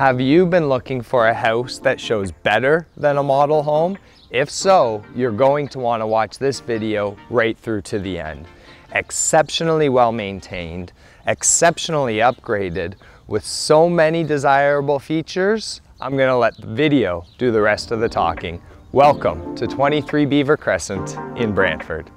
Have you been looking for a house that shows better than a model home? If so, you're going to want to watch this video right through to the end. Exceptionally well maintained, exceptionally upgraded, with so many desirable features, I'm gonna let the video do the rest of the talking. Welcome to 23 Beaver Crescent in Brantford.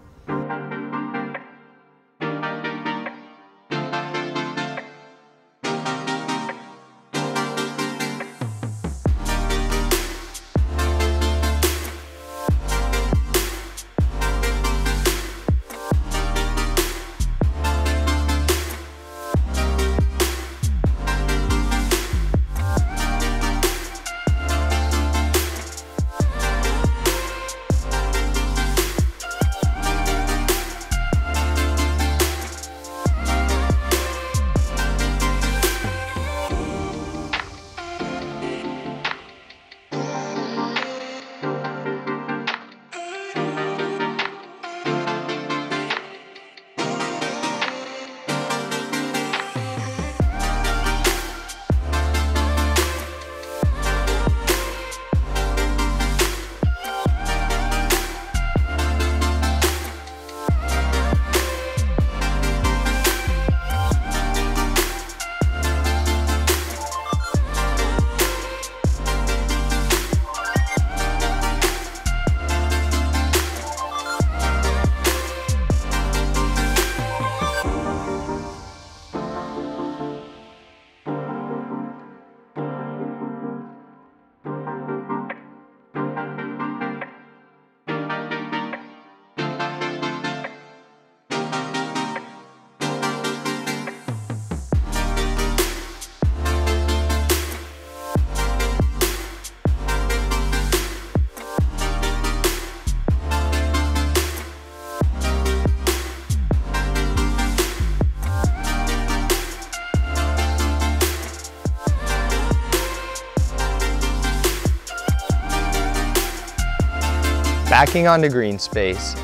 Backing onto green space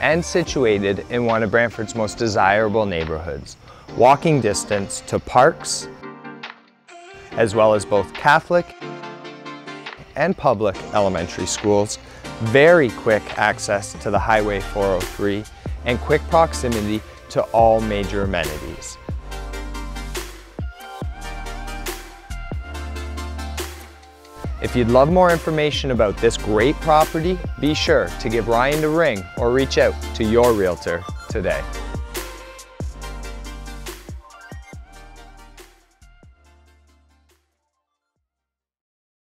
and situated in one of Brantford's most desirable neighborhoods. Walking distance to parks, as well as both Catholic and public elementary schools, very quick access to the Highway 403, and quick proximity to all major amenities. If you'd love more information about this great property, be sure to give Ryan a ring or reach out to your realtor today.